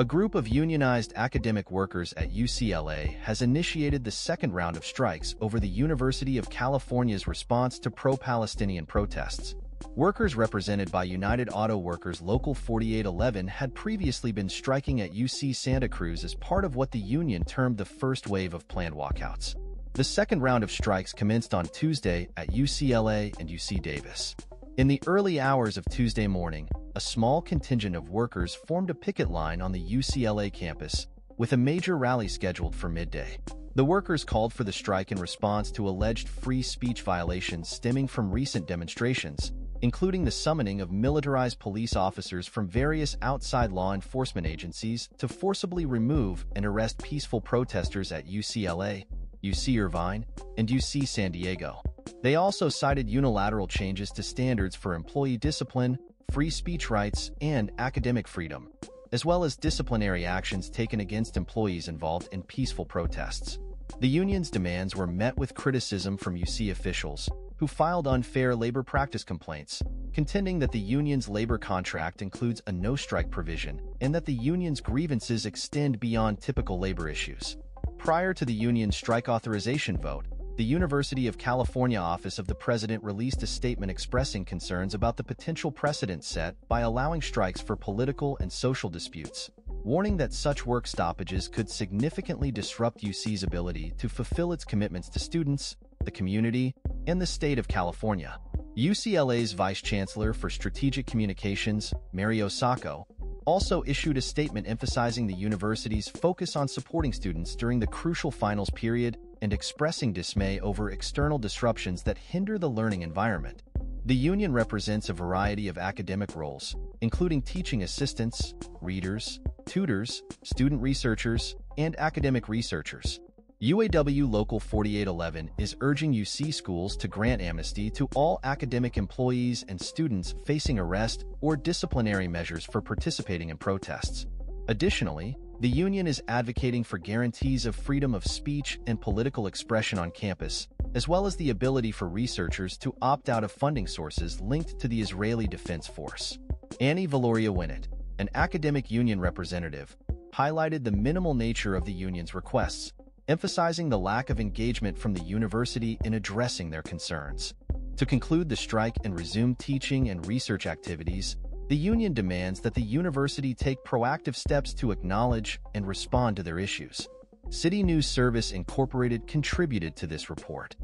A group of unionized academic workers at UCLA has initiated the second round of strikes over the University of California's response to pro-Palestinian protests. Workers represented by United Auto Workers Local 4811 had previously been striking at UC Santa Cruz as part of what the union termed the first wave of planned walkouts. The second round of strikes commenced on Tuesday at UCLA and UC Davis. In the early hours of Tuesday morning, a small contingent of workers formed a picket line on the UCLA campus, with a major rally scheduled for midday. The workers called for the strike in response to alleged free speech violations stemming from recent demonstrations, including the summoning of militarized police officers from various outside law enforcement agencies to forcibly remove and arrest peaceful protesters at UCLA, UC Irvine, and UC San Diego. They also cited unilateral changes to standards for employee discipline, free speech rights, and academic freedom, as well as disciplinary actions taken against employees involved in peaceful protests. The union's demands were met with criticism from UC officials, who filed unfair labor practice complaints, contending that the union's labor contract includes a no-strike provision and that the union's grievances extend beyond typical labor issues. Prior to the union's strike authorization vote, the University of California Office of the President released a statement expressing concerns about the potential precedent set by allowing strikes for political and social disputes, warning that such work stoppages could significantly disrupt UC's ability to fulfill its commitments to students, the community, and the state of California. UCLA's Vice Chancellor for Strategic Communications, Mary Osako, also issued a statement emphasizing the university's focus on supporting students during the crucial finals period and expressing dismay over external disruptions that hinder the learning environment. The union represents a variety of academic roles, including teaching assistants, readers, tutors, student researchers, and academic researchers. UAW Local 4811 is urging UC schools to grant amnesty to all academic employees and students facing arrest or disciplinary measures for participating in protests. Additionally, the union is advocating for guarantees of freedom of speech and political expression on campus, as well as the ability for researchers to opt out of funding sources linked to the Israeli Defense Force. Annie Viloria Winnett, an academic union representative, highlighted the minimal nature of the union's requests, emphasizing the lack of engagement from the university in addressing their concerns. To conclude the strike and resume teaching and research activities, the union demands that the university take proactive steps to acknowledge and respond to their issues. City News Service Incorporated contributed to this report.